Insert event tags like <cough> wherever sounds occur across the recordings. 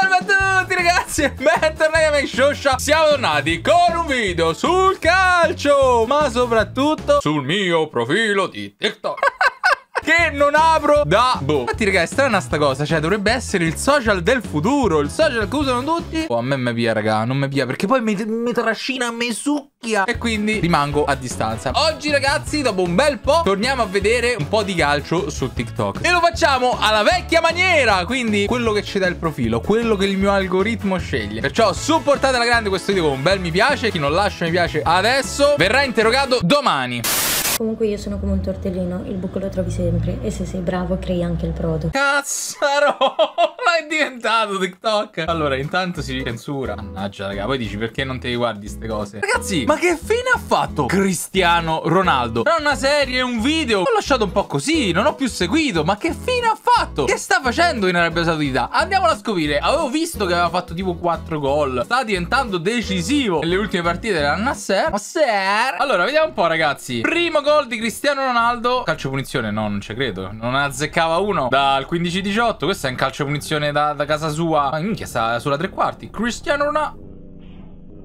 Salve a tutti ragazzi e bentornati a Shosha. Siamo tornati con un video sul calcio Ma soprattutto sul mio profilo di TikTok che non apro da boh. Infatti, raga, è strana sta cosa. Cioè, dovrebbe essere il social del futuro. Il social che usano tutti. Oh, a me mi pia, raga. Non mi pia. Perché poi mi, mi trascina, mi succhia. E quindi rimango a distanza. Oggi, ragazzi, dopo un bel po', torniamo a vedere un po' di calcio su TikTok. E lo facciamo alla vecchia maniera. Quindi, quello che ci dà il profilo, quello che il mio algoritmo sceglie. Perciò, supportate la grande questo video con un bel mi piace. Chi non lascia mi piace adesso verrà interrogato domani. Comunque io sono come un tortellino, il buco lo trovi sempre e se sei bravo crei anche il brodo. Cazzaro! È diventato TikTok. Allora, intanto si censura. Mannaggia, raga. Poi dici perché non ti guardi queste cose? Ragazzi, ma che fine ha fatto Cristiano Ronaldo? Tra una serie, un video. L'ho lasciato un po' così. Non ho più seguito. Ma che fine ha fatto? Che sta facendo in Arabia Saudita? Andiamolo a scoprire. Avevo visto che aveva fatto tipo 4 gol. Sta diventando decisivo nelle ultime partite della Nasser. Nasser. Allora, vediamo un po', ragazzi. Primo gol di Cristiano Ronaldo. Calcio punizione, no, non ci credo. Non azzeccava uno dal 15-18. Questo è un calcio punizione da, da casa sua. Ma minchia, sta sulla tre quarti. Cristiano Ronaldo.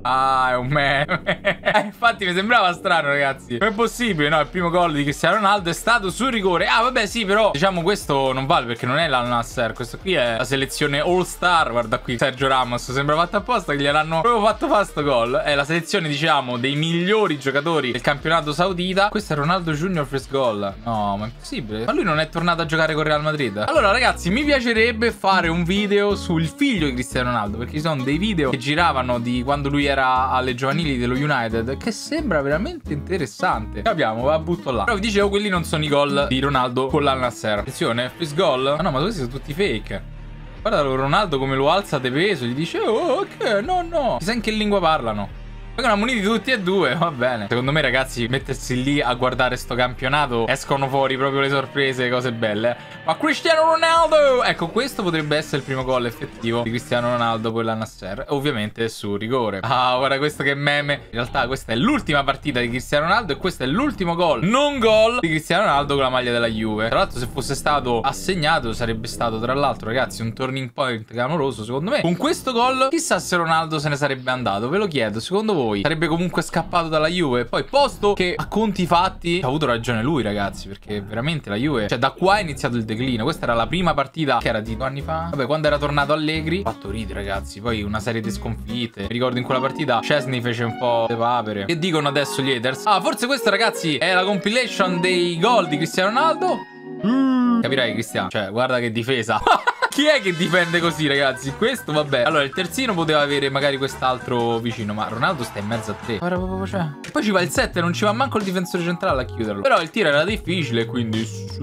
Ah, è un meme. <laughs> Eh, infatti mi sembrava strano, ragazzi. Non è possibile, no? Il primo gol di Cristiano Ronaldo è stato sul rigore. Ah, vabbè, sì, però diciamo questo non vale perché non è l'Al Nasser. Questo qui è la selezione All Star. Guarda qui, Sergio Ramos. Sembra fatto apposta che gliel'hanno proprio fatto fare sto gol. È la selezione, diciamo, dei migliori giocatori del campionato saudita. Questo è Ronaldo Junior first goal. No, ma è impossibile. Ma lui non è tornato a giocare con Real Madrid. Allora, ragazzi, mi piacerebbe fare un video sul figlio di Cristiano Ronaldo. Perché ci sono dei video che giravano di quando lui era era alle giovanili dello United che sembra veramente interessante. Abbiamo, va, butto là. Però vi dicevo, quelli non sono i gol di Ronaldo con l'Al Nasser. Attenzione, freeze goal. Ah no, ma questi sono tutti fake. Guarda Ronaldo come lo alza di peso, gli dice, oh, ok, no, no. Chissà in che lingua parlano. Vengono ammoniti tutti e due, va bene. Secondo me, ragazzi, mettersi lì a guardare sto campionato escono fuori proprio le sorprese, cose belle. Ma Cristiano Ronaldo! Ecco, questo potrebbe essere il primo gol effettivo di Cristiano Ronaldo con la Nasser. Ovviamente su rigore. Ah, guarda questo che meme. In realtà questa è l'ultima partita di Cristiano Ronaldo e questo è l'ultimo gol, non gol, di Cristiano Ronaldo con la maglia della Juve. Tra l'altro, se fosse stato assegnato, sarebbe stato, tra l'altro, ragazzi, un turning point clamoroso, secondo me. Con questo gol, chissà se Ronaldo se ne sarebbe andato. Ve lo chiedo, secondo voi? Voi sarebbe comunque scappato dalla Juve. Poi, posto che a conti fatti, ha avuto ragione lui, ragazzi, perché veramente la Juve, cioè da qua è iniziato il declino. Questa era la prima partita che era di due anni fa. Vabbè, quando era tornato Allegri, fatto ridere, ragazzi. Poi una serie di sconfitte. Mi ricordo in quella partita Chesney fece un po' le papere. Che dicono adesso gli haters? Ah, forse questa, ragazzi, è la compilation dei gol di Cristiano Ronaldo. Mm. Capirai, Cristiano. Cioè, guarda che difesa. <laughs> Chi è che difende così, ragazzi? Questo, vabbè. Allora, il terzino poteva avere magari quest'altro vicino, ma Ronaldo sta in mezzo a tre. Ora proprio. E poi ci va il 7, non ci va manco il difensore centrale a chiuderlo. Però il tiro era difficile, quindi... Sì.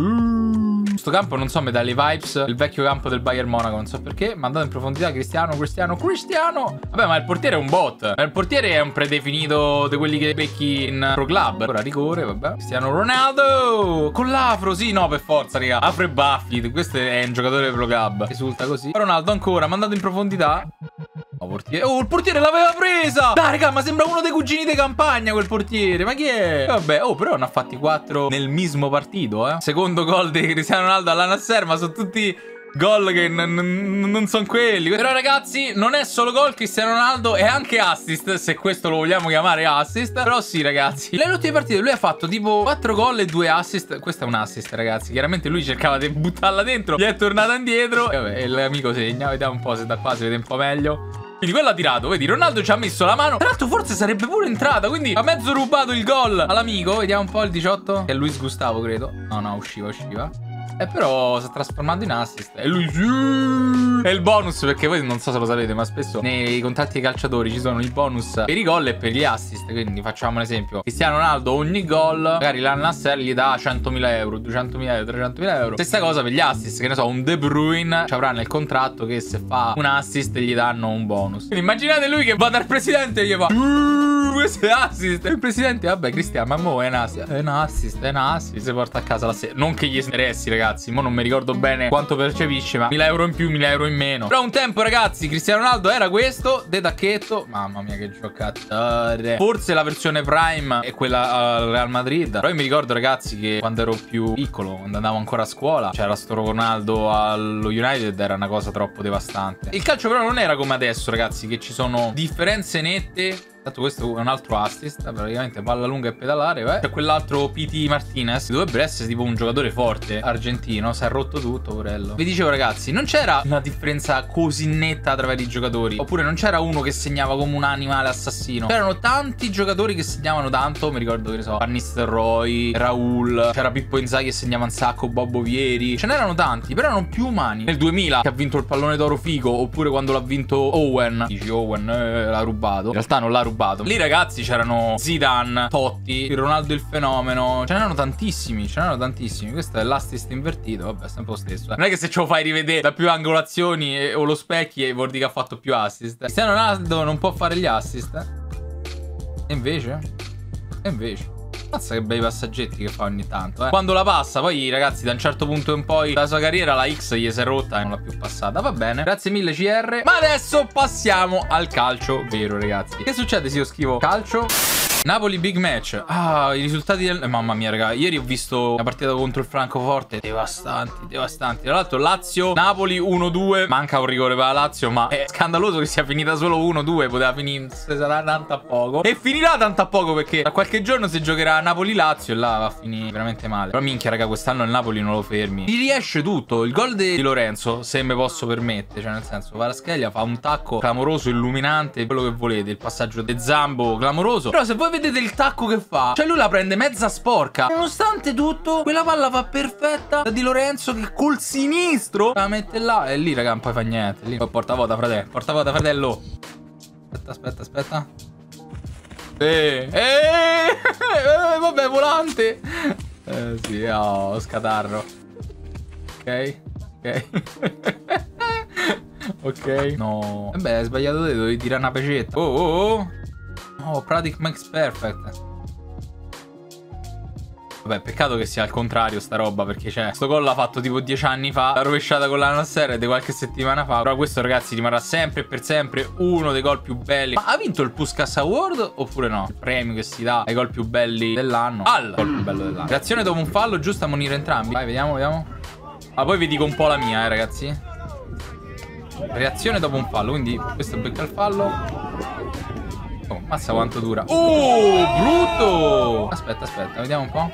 Questo campo non so, mi dà le vibes del vecchio campo del Bayern Monaco, non so perché. Ma andato in profondità, Cristiano, Cristiano, Cristiano. Vabbè, ma il portiere è un bot. Ma il portiere è un predefinito di quelli che becchi in Pro Club. Ora rigore, vabbè. Cristiano Ronaldo. Con l'afro, sì, no, per forza, raga. Afro e baffi. Questo è un giocatore Pro Club. Risulta così. Ronaldo ancora, mandato in profondità. Oh, portiere. Oh, il portiere l'aveva presa! Dai, raga, ma sembra uno dei cugini di campagna quel portiere. Ma chi è? Vabbè, oh, però ne ha fatti quattro nel mismo partito, eh. Secondo gol di Cristiano Ronaldo alla Nasser, ma sono tutti gol che non sono quelli. Però ragazzi, non è solo gol Cristiano Ronaldo, è anche assist, se questo lo vogliamo chiamare assist. Però sì, ragazzi. Le ultime partite lui ha fatto tipo 4 gol e 2 assist. Questo è un assist, ragazzi. Chiaramente lui cercava di buttarla dentro, gli è tornata indietro. E vabbè, l'amico segna. Vediamo un po' se da qua si vede un po' meglio. Quindi quello ha tirato, vedi, Ronaldo ci ha messo la mano. Tra l'altro forse sarebbe pure entrata, quindi ha mezzo rubato il gol all'amico. Vediamo un po' il 18. Che è Luis Gustavo, credo. No, no, usciva, usciva. E eh, però si è trasformato in assist. E lui. È il bonus, perché voi non so se lo sapete, ma spesso nei contratti dei calciatori ci sono i bonus per i gol e per gli assist. Quindi facciamo un esempio. Cristiano Ronaldo ogni gol, magari la Nasser gli dà 100.000 euro, 200.000 euro, 300.000 euro. Stessa cosa per gli assist, che ne so, un De Bruyne ci avrà nel contratto che se fa un assist gli danno un bonus. Quindi immaginate lui che va dal presidente e gli fa Due sei assist. Il presidente, vabbè, Cristiano, ma mo è un assist. È un assist, è un assist. Si porta a casa la sera. Non che gli interessi, ragazzi. Mo non mi ricordo bene quanto percepisce, ma 1000 euro in più, 1000 euro in meno. Però un tempo, ragazzi, Cristiano Ronaldo era questo. De tacchetto. Mamma mia, che giocatore. Forse la versione Prime è quella al Real Madrid. Però io mi ricordo, ragazzi, che quando ero più piccolo, quando andavo ancora a scuola, c'era sto Ronaldo allo United. Era una cosa troppo devastante. Il calcio, però, non era come adesso, ragazzi, che ci sono differenze nette Tanto questo è un altro assist, praticamente palla lunga e pedalare, beh. C'è quell'altro PT Martinez, dovrebbe essere tipo un giocatore forte, argentino, si è rotto tutto, porello. Vi dicevo ragazzi, non c'era una differenza così netta tra vari giocatori, oppure non c'era uno che segnava come un animale assassino. C'erano tanti giocatori che segnavano tanto, mi ricordo che ne so, Van Nistelrooy, Raul, c'era Pippo Inzaghi che segnava un sacco, Bob Ovieri. Ce n'erano tanti, però erano più umani. Nel 2000 che ha vinto il pallone d'oro figo, oppure quando l'ha vinto Owen, dici Owen eh, l'ha rubato. In realtà non l'ha rubato rubato. Lì ragazzi c'erano Zidane, Totti, Ronaldo il fenomeno. Ce n'erano tantissimi, ce n'erano tantissimi. Questo è l'assist invertito, vabbè, è sempre lo stesso. Eh. Non è che se ce lo fai rivedere da più angolazioni e, o lo specchi vuol dire che ha fatto più assist. Cristiano Ronaldo non può fare gli assist. Eh? E invece? E invece? Mazza che bei passaggetti che fa ogni tanto, eh. Quando la passa, poi ragazzi, da un certo punto in poi la sua carriera la X gli si è rotta e non l'ha più passata. Va bene. Grazie mille CR. Ma adesso passiamo al calcio vero, ragazzi. Che succede se io scrivo calcio? Napoli big match. Ah, i risultati del... Mamma mia, raga. Ieri ho visto la partita contro il Francoforte. Devastanti, devastanti. Tra l'altro Lazio, Napoli 1-2. Manca un rigore per la Lazio, ma è scandaloso che sia finita solo 1-2. Poteva finire sarà tanto a poco. E finirà tanto a poco perché tra qualche giorno si giocherà Napoli-Lazio e là va a finire veramente male. Però minchia, raga, quest'anno il Napoli non lo fermi. Gli riesce tutto. Il gol di Lorenzo, se me posso permettere, cioè nel senso, Varaschelia fa un tacco clamoroso, illuminante, quello che volete. Il passaggio di Zambo, clamoroso. Però se voi vedete il tacco che fa. Cioè lui la prende mezza sporca. Nonostante tutto, quella palla va perfetta da Di Lorenzo che col sinistro la mette là. E lì, raga, non poi fa niente. Lì porta vuota, fratello. Porta vuota, fratello. Aspetta, aspetta, aspetta. Eh, eh, eh, vabbè, volante. Eh, sì, oh, scatarro. Ok, ok. <laughs> ok. No. Vabbè, hai sbagliato te, dovevi tirare una pecetta. Oh, oh, oh. Oh, Pradic Max Perfect. Vabbè, peccato che sia al contrario sta roba, perché c'è... Sto gol l'ha fatto tipo dieci anni fa, la rovesciata con la Nasser di qualche settimana fa. Però questo, ragazzi, rimarrà sempre e per sempre uno dei gol più belli. Ma ha vinto il Puskas Award oppure no? Il premio che si dà ai gol più belli dell'anno. Al gol più bello dell'anno. Reazione dopo un fallo, giusto a monire entrambi. Vai, vediamo, vediamo. Ma poi vi dico un po' la mia, eh, ragazzi. Reazione dopo un fallo, quindi questo becca il fallo. Oh, mazza quanto dura. Oh, brutto! Aspetta, aspetta, vediamo un po'.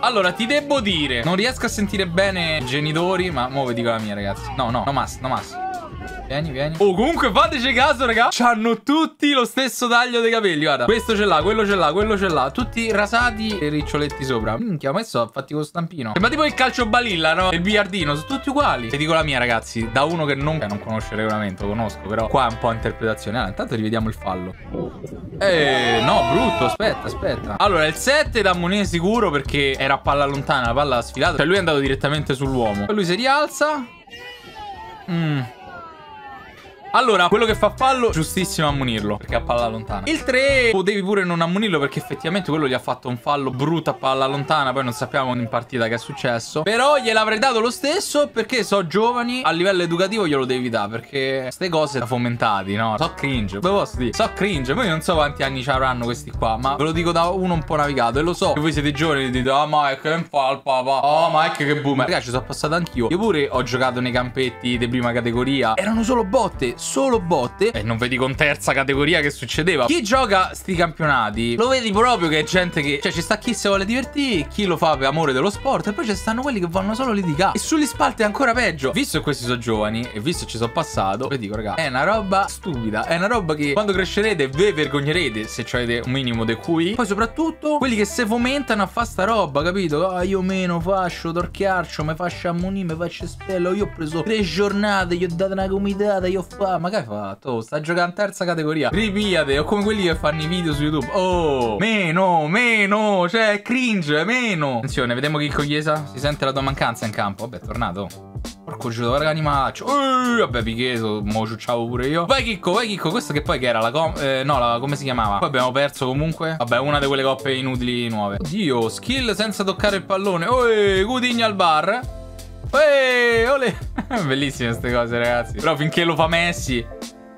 Allora, ti devo dire, non riesco a sentire bene i genitori, ma mo vi dico la mia, ragazzi. No, no, no mas, no mas. Vieni, vieni. Oh, comunque fateci caso, raga. C'hanno tutti lo stesso taglio dei capelli. Guarda, questo ce l'ha, quello ce l'ha, quello ce l'ha. Tutti rasati e riccioletti sopra. Minchia, ma adesso fatti con stampino. Sembra tipo il calcio balilla, no? Il biliardino, sono tutti uguali. Ti dico la mia, ragazzi. Da uno che non, non conosce il regolamento, conosco, però qua è un po' interpretazione. Ah, intanto rivediamo il fallo. Eh, no, brutto. Aspetta, aspetta. Allora, il 7 da Monete sicuro perché era palla lontana, la palla ha sfilato. Cioè, lui è andato direttamente sull'uomo. Lui si rialza. Mmm. Allora, quello che fa fallo, giustissimo ammonirlo, perché ha palla lontana. Il 3 potevi pure non ammonirlo perché effettivamente quello gli ha fatto un fallo brutto a palla lontana, poi non sappiamo in partita che è successo. Però gliel'avrei dato lo stesso perché so giovani, a livello educativo glielo devi dare, perché queste cose da fomentati, no? So cringe, come posso dire? So cringe, poi non so quanti anni ci avranno questi qua, ma ve lo dico da uno un po' navigato e lo so. Che voi siete giovani e dite, ah oh, Mike, che fa il papà? Oh Mike, che boomer. Ragazzi, ci sono passato anch'io. Io pure ho giocato nei campetti di prima categoria. Erano solo botte solo botte e non vedi con terza categoria che succedeva. Chi gioca sti campionati lo vedi proprio che è gente che... Cioè ci sta chi si vuole divertire, chi lo fa per amore dello sport e poi ci stanno quelli che vanno solo litigare. E sugli spalti è ancora peggio. Visto che questi sono giovani e visto che ci sono passato, vi dico raga, è una roba stupida. È una roba che quando crescerete ve vergognerete se avete un minimo di QI. Poi soprattutto quelli che se fomentano a fare sta roba, capito? Ah, io meno faccio, torchiarcio, mi faccio ammonire, mi faccio spello. Io ho preso tre giornate, gli ho dato una comitata, io ho fatto... Ma che fai? fatto? Oh, sta giocando in terza categoria. Ripiate, o come quelli che fanno i video su YouTube. Oh, meno, meno, cioè cringe, meno. Attenzione, vediamo che il Cogliesa si sente la tua mancanza in campo. Vabbè, è tornato. Porco giuro, raga animaccio. Uh, vabbè, Picheso, mo ciucciavo pure io. Vai Chicco, vai Chicco, questo che poi che era la com... Eh, no, la, come si chiamava? Poi abbiamo perso comunque. Vabbè, una di quelle coppe inutili nuove. Oddio, skill senza toccare il pallone. Oh, Gudigno al bar. Ehi, ole. <laughs> Bellissime queste cose, ragazzi. Però finché lo fa Messi.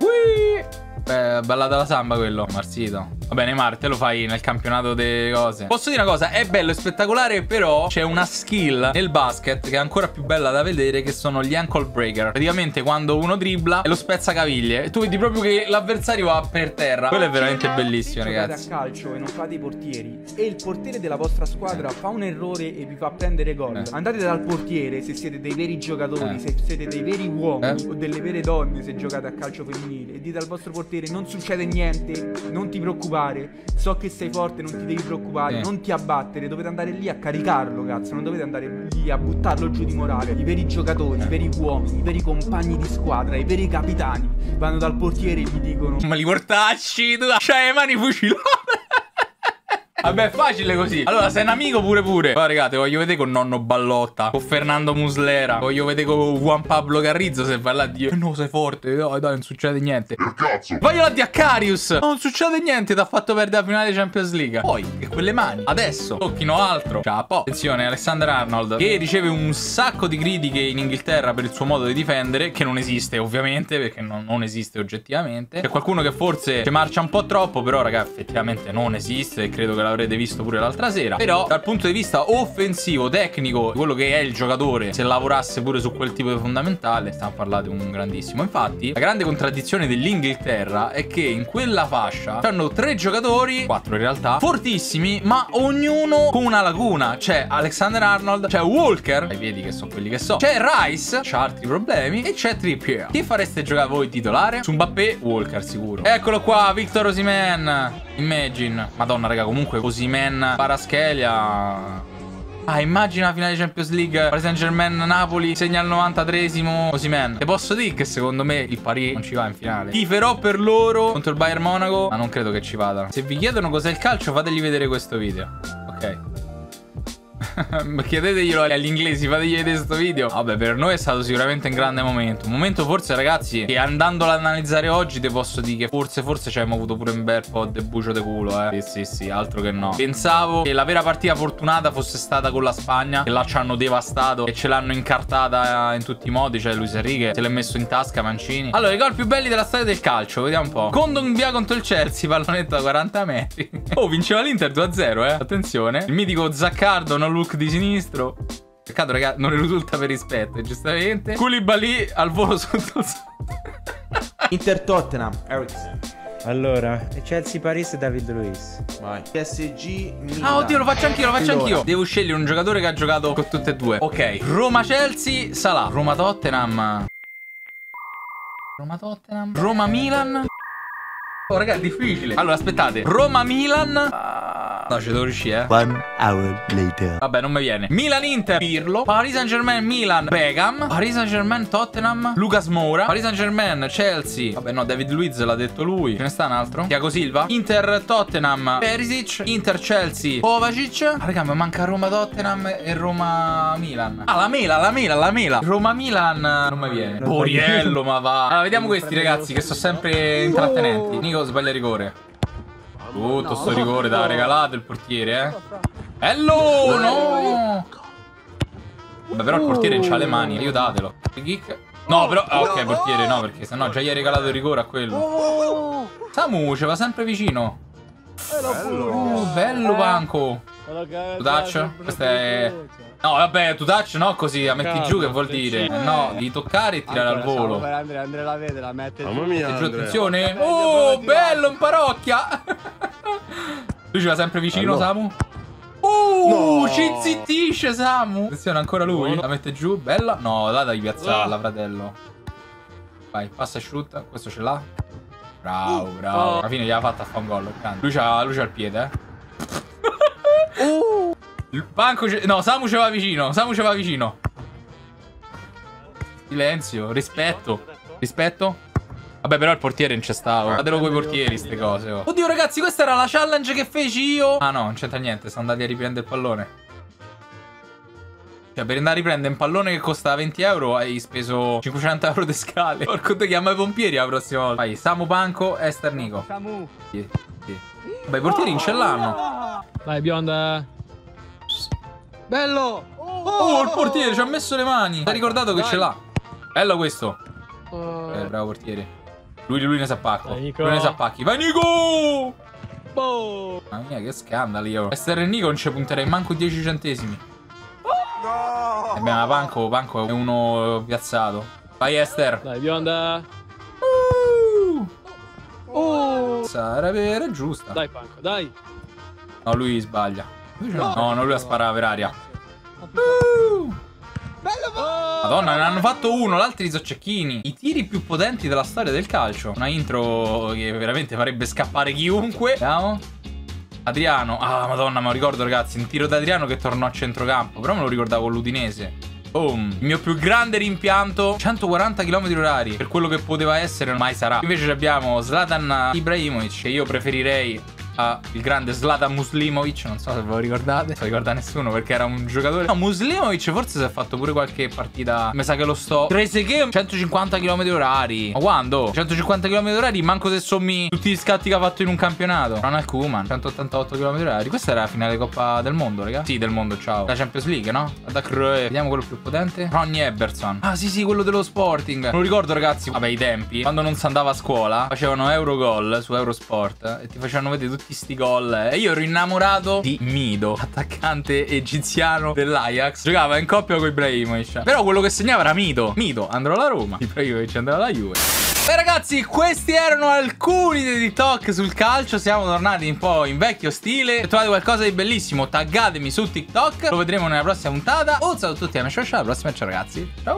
Ui. Beh, ballata la samba quello, Marsito. Va bene, Mar, te lo fai nel campionato delle cose. Posso dire una cosa, è bello e spettacolare, però c'è una skill nel basket che è ancora più bella da vedere, che sono gli ankle breaker. Praticamente quando uno dribbla e lo spezza caviglie. E tu vedi proprio che l'avversario va per terra. Quello è veramente bellissimo, ragazzi. a calcio e non fate i portieri e il portiere della vostra squadra fa un errore e vi fa prendere gol. Eh. Andate dal portiere se siete dei veri giocatori, Eh. se siete dei veri uomini Eh. o delle vere donne se giocate a calcio femminile e dite al vostro portiere non succede niente, non ti preoccupare, so che sei forte, non ti devi preoccupare, Sì. non ti abbattere, dovete andare lì a caricarlo, cazzo, non dovete andare lì a buttarlo giù di morale. I veri giocatori, i veri uomini, i veri compagni di squadra, i veri capitani vanno dal portiere e gli dicono Ma li portacci, tu c'hai le mani fucilate. Vabbè, è facile così. Allora, sei un amico pure pure. Poi, raga, te voglio vedere con nonno Ballotta, con Fernando Muslera. Voglio vedere con Juan Pablo Carrizzo se vai là a dire No, sei forte. Dai, dai, non succede niente. Voglio la di Accarius. No, non succede niente, ti ha fatto perdere la finale Champions League. Poi, che quelle mani, adesso, tocchino altro. Ciao, attenzione, Alexander Arnold, che riceve un sacco di critiche in Inghilterra per il suo modo di difendere, che non esiste ovviamente, perché non, non esiste oggettivamente. C'è qualcuno che forse ci marcia un po' troppo, però, raga, effettivamente non esiste e credo che l'avrete visto pure l'altra sera. Però, dal punto di vista offensivo, tecnico, quello che è il giocatore, se lavorasse pure su quel tipo di fondamentale, stiamo parlando di un grandissimo. Infatti, la grande contraddizione dell'Inghilterra è che in quella fascia hanno tre giocatori, quattro in realtà, fortissimi, ma ognuno con una laguna. C'è Alexander Arnold, c'è Walker, ai piedi che so quelli che so, c'è Rice, c'ha altri problemi, e c'è Trippier. Chi fareste giocare voi titolare? Su Mbappé, Walker sicuro. Eccolo qua, Victor Osimen. Imagine. Madonna, raga, comunque Osimen, Paraschelia... Ah, immagina la finale Champions League Paris Saint Germain Napoli segna al 93esimo Osimen. Te posso dire che secondo me il Paris non ci va in finale. Tiferò per loro contro il Bayern Monaco, ma non credo che ci vada. Se vi chiedono cos'è il calcio, fategli vedere questo video. <laughs> Chiedeteglielo agli inglesi, fategli vedere questo video. Vabbè, per noi è stato sicuramente un grande momento. Un momento forse, ragazzi, che andandolo ad analizzare oggi, te posso dire che forse, forse ci abbiamo avuto pure un bel po' de bucio de culo, eh. Sì, sì, sì, altro che no. Pensavo che la vera partita fortunata fosse stata con la Spagna, che là ci hanno devastato e ce l'hanno incartata in tutti i modi. Cioè, Luis Enrique se l'è messo in tasca Mancini. Allora, i gol più belli della storia del calcio, vediamo un po'. Condon via contro il Chelsea, pallonetto da 40 metri. <laughs> oh, vinceva l'Inter 2-0, eh. Attenzione. Il mitico Zaccardo, no look di sinistro. Peccato, raga, non risulta per rispetto, giustamente. Koulibaly al volo <laughs> sotto il Inter Tottenham, Eriksen. Allora, Chelsea Paris e David Luiz. Vai. PSG Milan. Ah, oddio, lo faccio anch'io, lo faccio Allora, anch'io. Devo scegliere un giocatore che ha giocato con tutte e due. Ok, Roma-Chelsea, Salah. Roma-Tottenham. Roma-Tottenham. Roma-Milan. Oh, raga, è difficile. Allora, aspettate. Roma-Milan. Ah, No, ci devo riuscire, eh. One hour later. Vabbè, non mi viene. Milan-Inter, Pirlo. Paris Saint-Germain, Milan, Begam. Paris Saint-Germain, Tottenham, Lucas Moura. Paris Saint-Germain, Chelsea. Vabbè, no, David Luiz l'ha detto lui. Ce ne sta un altro? Tiago Silva. Inter, Tottenham, Perisic. Inter, Chelsea, Kovacic. Ah, raga, mi manca Roma-Tottenham e Roma-Milan. Ah, la mela, la mela, la mela. Roma-Milan non mi viene. Boriello, ma va. Allora, vediamo questi ragazzi che sono sempre intrattenenti. Nico sbaglia rigore. Tutto sto rigore da regalato il portiere, eh. Bello! No! Vabbè, però il portiere c'ha le mani, aiutatelo. Kick. No, però. ah, ok, portiere, no, perché sennò già gli hai regalato il rigore a quello. Samu ci va sempre vicino. Oh, bello Banco. Tu touch? Questo è. No, vabbè, tu touch no così, la metti giù che vuol dire? Eh, no, di toccare e tirare al volo. Andrea, Andrea la vede, la mette Mamma mia, Giù, Andrea. attenzione. Oh, bello, in parocchia. Lui ci va sempre vicino, Allora. Samu. Uh, No. ci zittisce Samu. Attenzione, ancora lui. La mette giù, bella. No, là devi piazzarla, fratello. Vai, passa e sciutta. Questo ce l'ha. Bravo, bravo. Alla fine gli ha fatta a fare un gol. lui c'ha il piede, eh. Il banco ce- No, Samu ci va vicino. Samu ci va vicino. Silenzio, rispetto. Rispetto. Vabbè, però il portiere non c'è stato. Fatelo coi portieri, ste cose. oh. Oddio, ragazzi, questa era la challenge che feci io. Ah, no, non c'entra niente. Sono andati a riprendere il pallone. Cioè, per andare a riprendere un pallone che costa 20 euro hai speso 500 euro di scale. <laughs> Porco te chiama i pompieri la prossima volta. Vai, Samu Banco, Ester Nico. Samu. Sì, sì. Vabbè, i portieri in ce l'hanno. Vai, bionda. Bello! Oh, il portiere ci ha messo le mani. Hai ricordato che Vai. ce l'ha. Bello questo. Oh. Eh, bravo portiere. Lui, lui ne sa pacco. Vai, Nico. Lui ne sa pacchi. Vai, Nico! Boh. Mamma mia, che scandali io. Ester e Nico non ci punterei manco 10 centesimi. No! Eh beh, ma Panco, Panco è uno piazzato. Vai, Esther. Dai, bionda. Uh, Oh. Era, era giusta. Dai, Panco, dai. No, lui sbaglia. No, no, no, lui la spara per aria. Madonna, ne hanno fatto uno, l'altro sono cecchini. I tiri più potenti della storia del calcio. Una intro che veramente farebbe scappare chiunque. Vediamo. Adriano. Ah, madonna, me lo ricordo, ragazzi. Un tiro da Adriano che tornò a centrocampo. Però me lo ricordavo con l'Udinese. Boom. Il mio più grande rimpianto 140 km orari Per quello che poteva essere mai sarà Invece abbiamo Zlatan Ibrahimovic Che io preferirei a il grande Zlatan Muslimovic Non so se ve lo ricordate Non lo ricorda nessuno perché era un giocatore. No Muslimovic forse si è fatto pure qualche partita Mi sa che lo sto Trezeguet 150 km orari. Ma quando? 150 km orari manco se sommi tutti gli scatti che ha fatto in un campionato. Ronald Koeman 188 km orari. Questa era la finale Coppa del Mondo raga. Sì del mondo ciao. La Champions League no? Da Crue Vediamo quello più potente. Ronnie Eberson. Ah sì sì quello dello Sporting. Non ricordo ragazzi. Vabbè i tempi. Quando non si andava a scuola Facevano Eurogol su Eurosport E ti facevano vedere tutti sti gol E io ero innamorato di Mido Attaccante egiziano dell'Ajax Giocava in coppia con Ibrahimovic Però quello che segnava era Mido Mido andrà alla Roma Ibrahimovic andrà alla Juve Beh ragazzi, questi erano alcuni dei TikTok sul calcio. Siamo tornati un po' in vecchio stile. Se trovate qualcosa di bellissimo, taggatemi su TikTok. Lo vedremo nella prossima puntata. Un saluto a tutti, a me ciao ciao, alla prossima ciao ragazzi. Ciao.